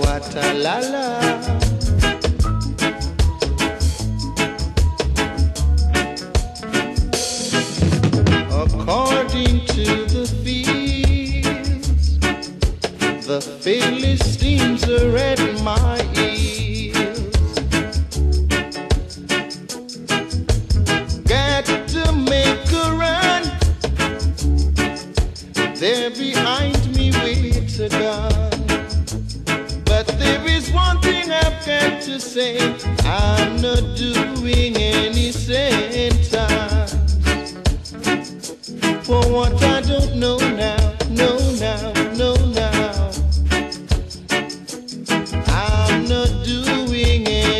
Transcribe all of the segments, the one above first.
Watalala. According to the fields, the Philistines are at my ears. But there is one thing I've got to say. I'm not doing any for what I don't know now, no now, no now. I'm not doing any.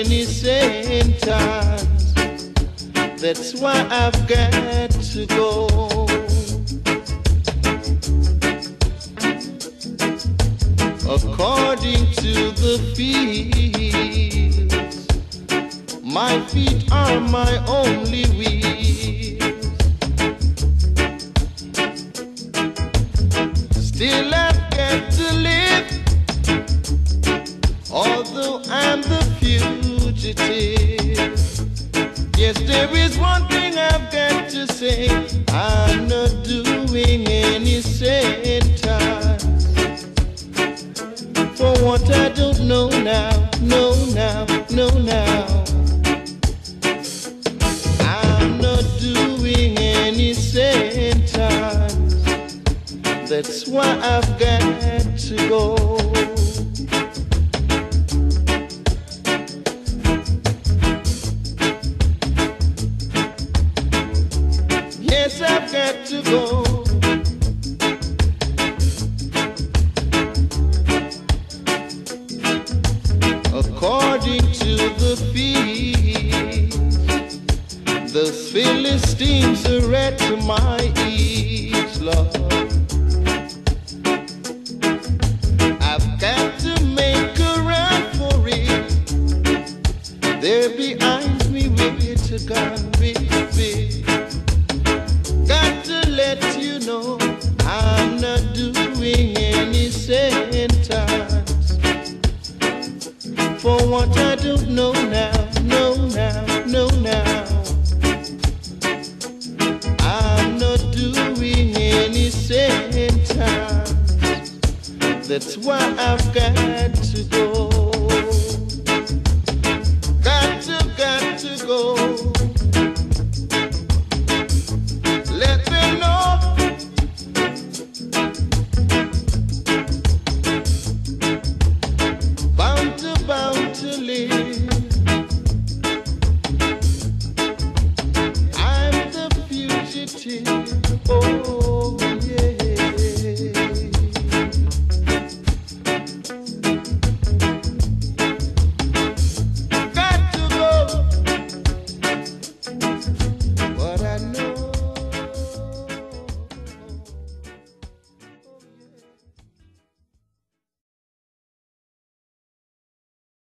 That's why I've got to go. The fields, my feet are my only wheels. Still I've got to live, although I'm the fugitive. Yes, there is one thing I've got to say. What I don't know now, no now, no now. I'm not doing any sentence. That's why I've got to go. Yes, I've got to go. Behind me with a gun, baby. Got to let you know I'm not doing any sentence for what I don't know now, no now, no now. I'm not doing any sentence. That's why I've got to go. Go.